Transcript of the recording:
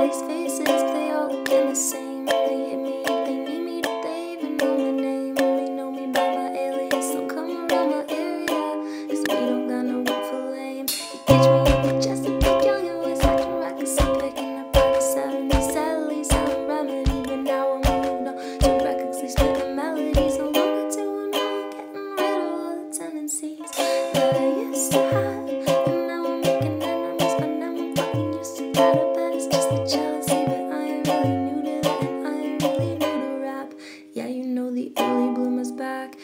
All these faces, they all look the same. Only hit me they need me, they even know my name. Only know me by my alias, don't come around my area. Cause we don't got no room for lame. You catch me up with just a bit young and was acting reckless. I'm picking up by the 70s, sadly, selling remedy. But now I'm moving on to recklessly spitting melodies. No longer doing wrong, getting rid of all the tendencies that I used to have. And now I'm making enemies, but now I'm fucking used to that jealousy, but I really new to that. I really new to rap. Yeah, you know the early bloomer's back.